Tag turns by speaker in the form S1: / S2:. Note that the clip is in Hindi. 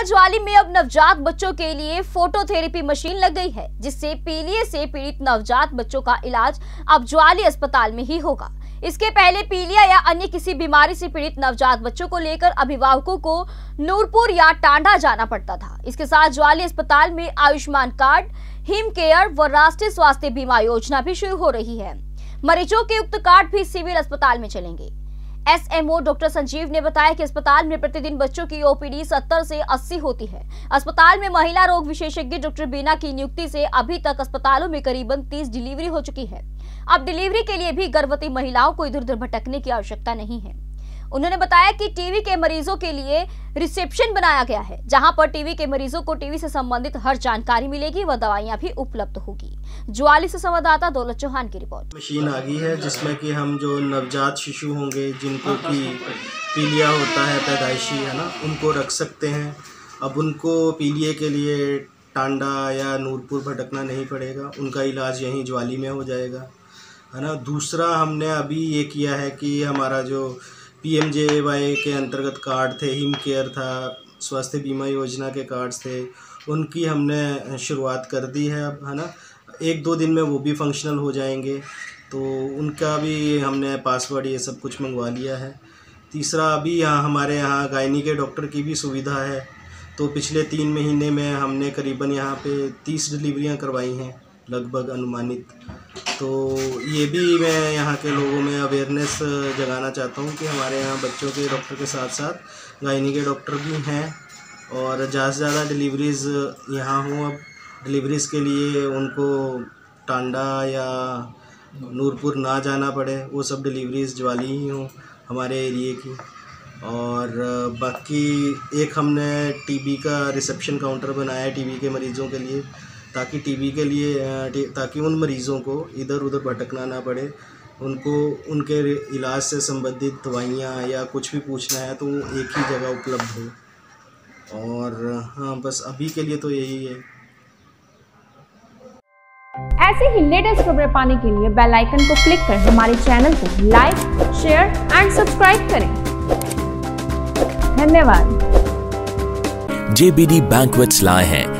S1: अस्पताल ज्वाली में अब नवजात बच्चों के लिए फोटोथेरेपी मशीन लग गई है, जिससे पीलिया से पीड़ित नवजात बच्चों का इलाज अब ज्वाली अस्पताल में ही होगा। इसके पहले पीलिया या अन्य किसी बीमारी से पीड़ित नवजात बच्चों को लेकर अभिभावकों को नूरपुर या टांडा जाना पड़ता था। इसके साथ ज्वाली अस्पताल में आयुष्मान कार्ड, हिम केयर व राष्ट्रीय स्वास्थ्य बीमा योजना भी शुरू हो रही है। मरीजों के उक्त कार्ड भी सिविल अस्पताल में चलेंगे। एसएमओ डॉक्टर संजीव ने बताया कि अस्पताल में प्रतिदिन बच्चों की ओपीडी 70 से 80 होती है। अस्पताल में महिला रोग विशेषज्ञ डॉक्टर बीना की नियुक्ति से अभी तक अस्पतालों में करीबन 30 डिलीवरी हो चुकी है। अब डिलीवरी के लिए भी गर्भवती महिलाओं को इधर उधर भटकने की आवश्यकता नहीं है। उन्होंने बताया कि टीवी के मरीजों के लिए रिसेप्शन बनाया गया है, जहाँ पर टीवी के मरीजों को टीवी से संबंधित हर जानकारी मिलेगी व दवाइयाँ भी उपलब्ध होगी। ज्वाली से संवाददाता दौलत चौहान की रिपोर्ट।
S2: मशीन आ गई है, जिसमें कि हम जो नवजात शिशु होंगे, जिनको कि पीलिया होता है, पैदाइशी, है ना, उनको रख सकते हैं। अब उनको पीलिए के लिए टांडा या नूरपुर भटकना नहीं पड़ेगा, उनका इलाज यहीं ज्वाली में हो जाएगा, है ना। दूसरा हमने अभी ये किया है कि हमारा जो पी एम जे वाई के अंतर्गत कार्ड थे, हिम केयर था, स्वास्थ्य बीमा योजना के कार्ड्स थे, उनकी हमने शुरुआत कर दी है अब, है ना? एक दो दिन में वो भी फंक्शनल हो जाएँगे तो उनका भी हमने पासवर्ड ये सब कुछ मंगवा लिया है। तीसरा, अभी यहाँ हमारे यहाँ गायनी के डॉक्टर की भी सुविधा है तो पिछले तीन महीने में हमने करीबन यहाँ पे तीस डिलीवरियाँ करवाई हैं, लगभग अनुमानित। तो ये भी मैं यहाँ के लोगों में अवेयरनेस जगाना चाहता हूँ कि हमारे यहाँ बच्चों के डॉक्टर के साथ साथ गायनी के डॉक्टर भी हैं और ज़्यादा से ज़्यादा डिलीवरीज़ यहाँ हों अब। डिलीवरीज़ के लिए उनको टांडा या नूरपुर ना जाना पड़े, वो सब डिलीवरीज़ ज्वाली ही हों हमारे एरिए की। और बाकी एक हमने टीबी का रिसेप्शन काउंटर बनाया है टीबी के मरीज़ों के लिए। ताकि टीबी के लिए ताकि उन मरीज़ों को इधर उधर भटकना ना पड़े। उनको उनके इलाज से संबंधित दवाइयाँ या कुछ भी पूछना है तो वो एक ही जगह उपलब्ध हो। और हाँ बस अभी के लिए तो यही है।
S3: ऐसे ही लेटेस्ट खबरें पाने के लिए बेल आइकन को क्लिक कर हमारे चैनल को लाइक शेयर एंड सब्सक्राइब करें। धन्यवाद।
S4: JBD Banquets लाए हैं।